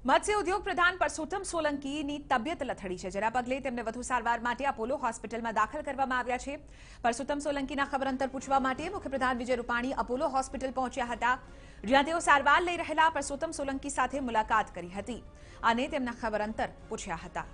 મત્સ્ય ઉદ્યોગ પ્રધાન પરસોત્તમ સોલંકીની તબિયત લથડી છે જેના પગલે તેમને વધુ સારવાર માટે અપોલો હોસ્પિટલમાં દાખલ કરવામાં આવ્યા છે પરસોત્તમ સોલંકીના ખબર અંતર પૂછવા માટે મુખ્યપ્રધાન વિજય રૂપાણી અપોલો હોસ્પિટલ પહોંચ્યા હતા જ્યાં તેઓ સારવાર લઈ રહેલા પરસોત્તમ સોલંકી સાથે મુલાકાત કરી હતી અને તેમના ખબર અંતર પૂછ્યા હતા